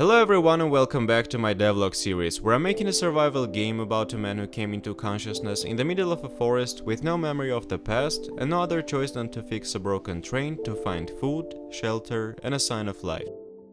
Hello everyone and welcome back to my devlog series, where I'm making a survival game about a man who came into consciousness in the middle of a forest with no memory of the past and no other choice than to fix a broken train to find food, shelter and a sign of life.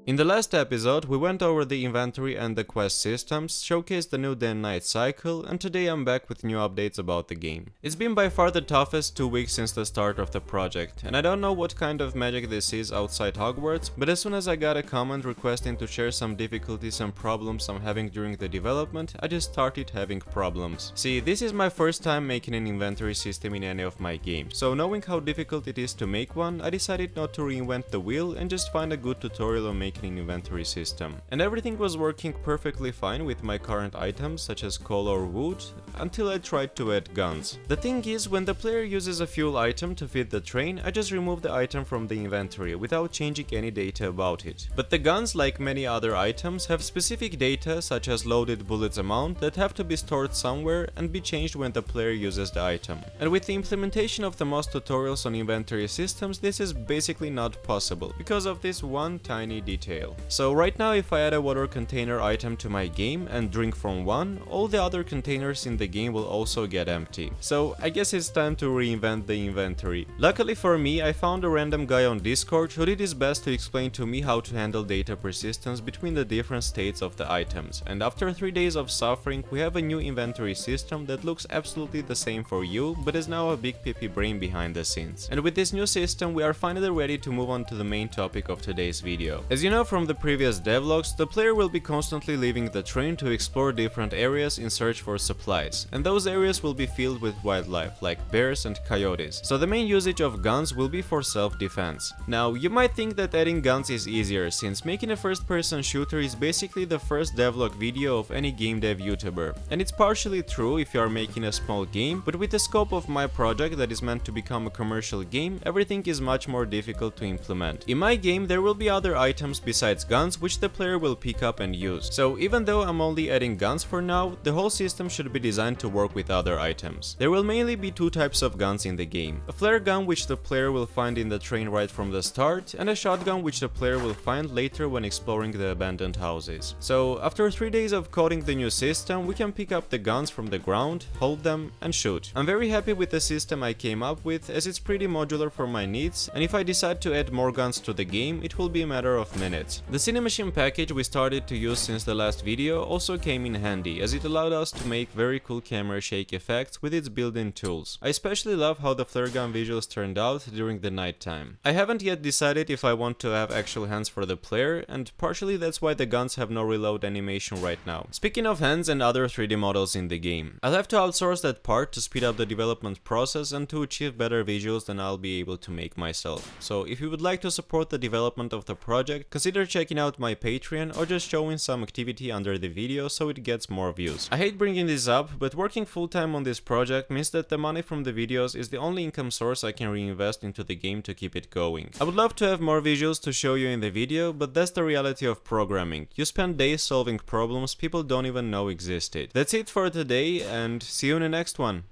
In the last episode, we went over the inventory and the quest systems, showcased the new day and night cycle, and today I'm back with new updates about the game. It's been by far the toughest two weeks since the start of the project, and I don't know what kind of magic this is outside Hogwarts, but as soon as I got a comment requesting to share some difficulties and problems I'm having during the development, I just started having problems. See, this is my first time making an inventory system in any of my games, so knowing how difficult it is to make one, I decided not to reinvent the wheel and just find a good tutorial on making an inventory system. And everything was working perfectly fine with my current items such as coal or wood, until I tried to add guns. The thing is, when the player uses a fuel item to feed the train, I just remove the item from the inventory without changing any data about it. But the guns, like many other items, have specific data such as loaded bullets amount that have to be stored somewhere and be changed when the player uses the item. And with the implementation of the most tutorials on inventory systems, this is basically not possible because of this one tiny detail detail. So right now if I add a water container item to my game and drink from one, all the other containers in the game will also get empty. So I guess it's time to reinvent the inventory. Luckily for me, I found a random guy on Discord who did his best to explain to me how to handle data persistence between the different states of the items. And after 3 days of suffering, we have a new inventory system that looks absolutely the same for you, but is now a big PP brain behind the scenes. And with this new system, we are finally ready to move on to the main topic of today's video. As you know, know from the previous devlogs, the player will be constantly leaving the train to explore different areas in search for supplies, and those areas will be filled with wildlife, like bears and coyotes, so the main usage of guns will be for self-defense. Now, you might think that adding guns is easier, since making a first-person shooter is basically the first devlog video of any game dev YouTuber, and it's partially true if you are making a small game, but with the scope of my project that is meant to become a commercial game, everything is much more difficult to implement. In my game, there will be other items besides guns which the player will pick up and use. So even though I'm only adding guns for now, the whole system should be designed to work with other items. There will mainly be two types of guns in the game. A flare gun which the player will find in the train right from the start, and a shotgun which the player will find later when exploring the abandoned houses. So after 3 days of coding the new system, we can pick up the guns from the ground, hold them and shoot. I'm very happy with the system I came up with as it's pretty modular for my needs and if I decide to add more guns to the game, it will be a matter of minutes. The Cinemachine package we started to use since the last video also came in handy, as it allowed us to make very cool camera shake effects with its built-in tools. I especially love how the flare gun visuals turned out during the night time. I haven't yet decided if I want to have actual hands for the player, and partially that's why the guns have no reload animation right now. Speaking of hands and other 3D models in the game, I'll have to outsource that part to speed up the development process and to achieve better visuals than I'll be able to make myself. So if you would like to support the development of the project, Consider checking out my Patreon or just showing some activity under the video so it gets more views. I hate bringing this up, but working full time on this project means that the money from the videos is the only income source I can reinvest into the game to keep it going. I would love to have more visuals to show you in the video, but that's the reality of programming. You spend days solving problems people don't even know existed. That's it for today and see you in the next one.